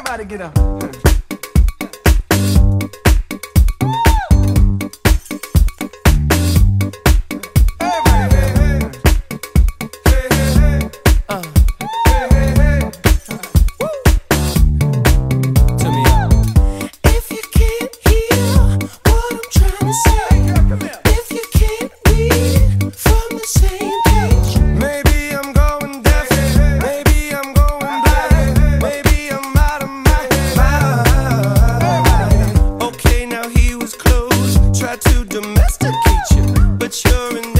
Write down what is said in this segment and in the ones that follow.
Everybody get up. try to domesticate you, but you're in.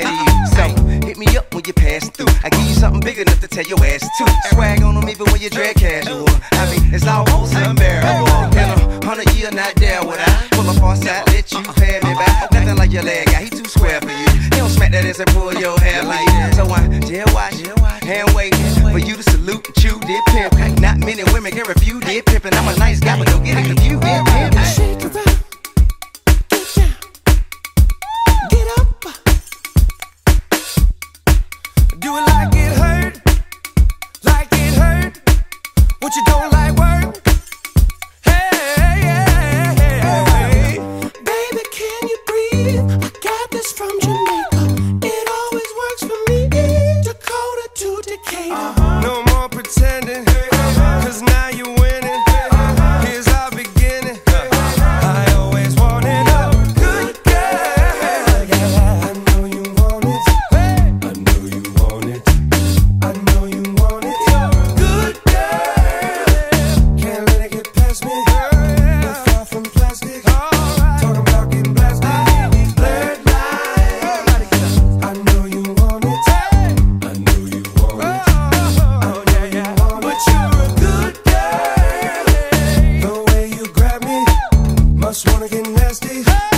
you dread casual. I mean, it's almost unbearable. In a hundred year, not there would I pull a on side, let you pay me back. Nothing like your leg guy, he too square for you. He don't smack that ass and pull your hair like that. So I jail watch, hand wait for you to salute and chew did pimp. Not many women can refuse did pimpin'. I'm a nice guy, but don't get it confused did pimp. Do it like but you don't like work. Hey, hey, hey, baby, can you breathe? I got this from Jamaica. It always works for me. Dakota to Decatur. Uh -huh. No more pretending. nasty. Hey!